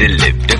delivered.